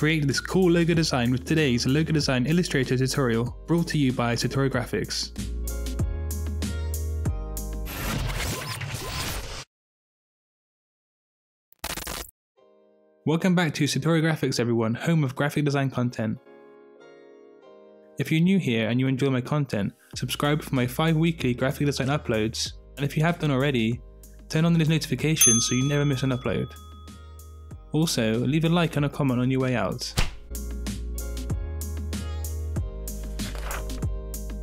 create this cool logo design with today's Logo Design Illustrator tutorial brought to you by Satori Graphics. Welcome back to Satori Graphics everyone, home of graphic design content. If you're new here and you enjoy my content, subscribe for my 5 weekly graphic design uploads, and if you have done already, turn on those notifications so you never miss an upload. Also, leave a like and a comment on your way out.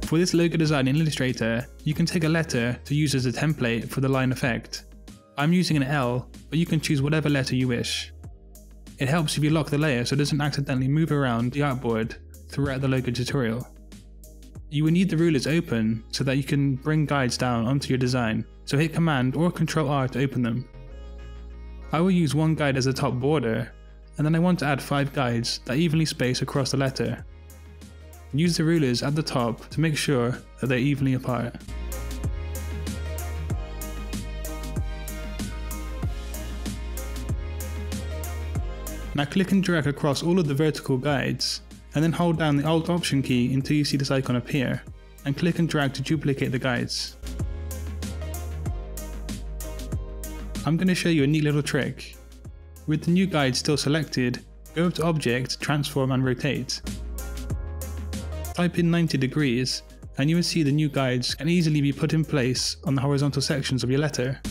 For this logo design in Illustrator, you can take a letter to use as a template for the line effect. I'm using an L, but you can choose whatever letter you wish. It helps if you lock the layer so it doesn't accidentally move around the artboard throughout the logo tutorial. You will need the rulers open so that you can bring guides down onto your design, so hit Command or Ctrl R to open them. I will use one guide as a top border, and then I want to add 5 guides that evenly space across the letter. Use the rulers at the top to make sure that they're evenly apart. Now click and drag across all of the vertical guides, and then hold down the Alt Option key until you see this icon appear, and click and drag to duplicate the guides. I'm going to show you a neat little trick. With the new guide still selected, go to Object, Transform and Rotate. Type in 90 degrees, and you will see the new guides can easily be put in place on the horizontal sections of your letter.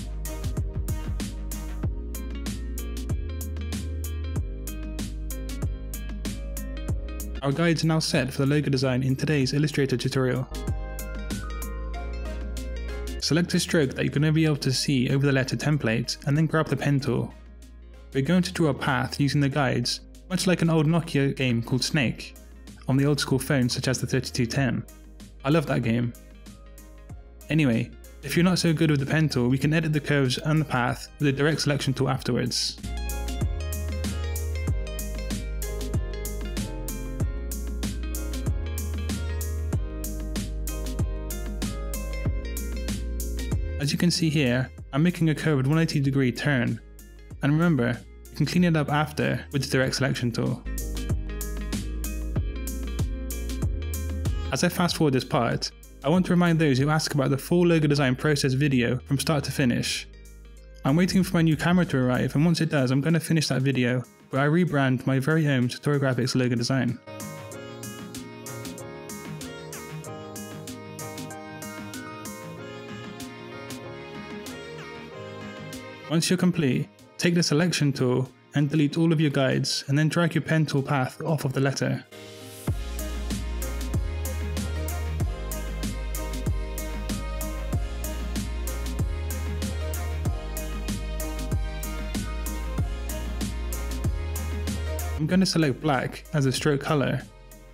Our guides are now set for the logo design in today's Illustrator tutorial. Select a stroke that you're going to be able to see over the letter template and then grab the pen tool. We're going to draw a path using the guides, much like an old Nokia game called Snake, on the old school phones such as the 3210. I love that game. Anyway, if you're not so good with the pen tool, we can edit the curves and the path with the direct selection tool afterwards. As you can see here, I'm making a curved 180 degree turn. And remember, you can clean it up after with the direct selection tool. As I fast forward this part, I want to remind those who ask about the full logo design process video from start to finish. I'm waiting for my new camera to arrive and once it does I'm going to finish that video where I rebrand my very own Satori Graphics logo design. Once you're complete, take the selection tool and delete all of your guides and then drag your pen tool path off of the letter. I'm going to select black as a stroke color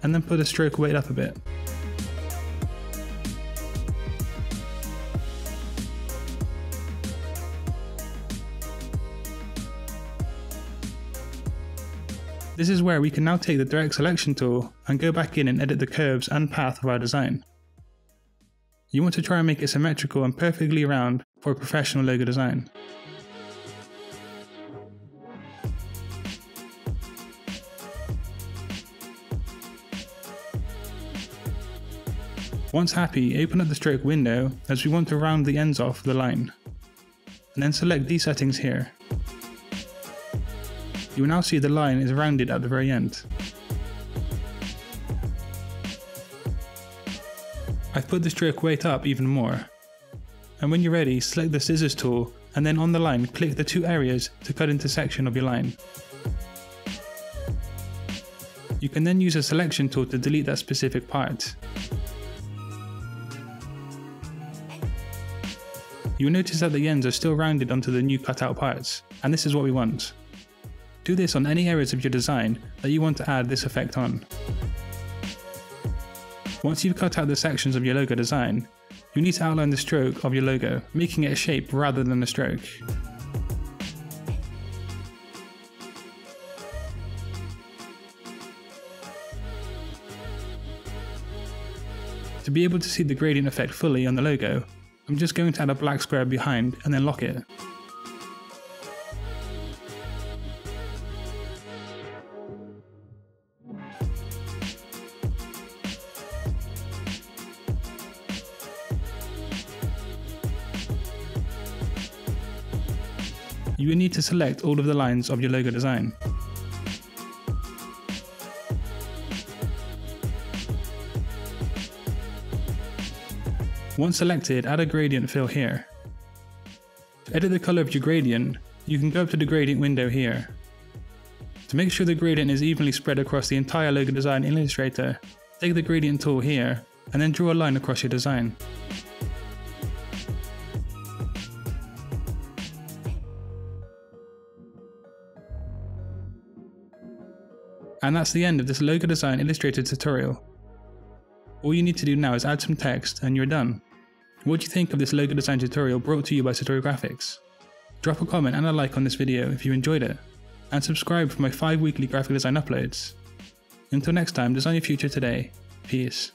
and then put the stroke weight up a bit. This is where we can now take the direct selection tool and go back in and edit the curves and path of our design. You want to try and make it symmetrical and perfectly round for a professional logo design. Once happy, open up the stroke window as we want to round the ends off the line. And then select these settings here you will now see the line is rounded at the very end. I've put the stroke weight up even more. And when you're ready, select the scissors tool and then on the line click the two areas to cut into section of your line. You can then use a selection tool to delete that specific part. You will notice that the ends are still rounded onto the new cutout parts, and this is what we want. Do this on any areas of your design that you want to add this effect on. Once you've cut out the sections of your logo design, you need to outline the stroke of your logo, making it a shape rather than a stroke. To be able to see the gradient effect fully on the logo, I'm just going to add a black square behind and then lock it. You will need to select all of the lines of your logo design. Once selected, add a gradient fill here. To edit the color of your gradient, you can go up to the gradient window here. To make sure the gradient is evenly spread across the entire logo design in Illustrator, take the gradient tool here and then draw a line across your design. And that's the end of this logo design Illustrator tutorial. All you need to do now is add some text and you're done. What do you think of this logo design tutorial brought to you by Satori Graphics? Drop a comment and a like on this video if you enjoyed it, and subscribe for my 5 weekly graphic design uploads. Until next time, design your future today. Peace.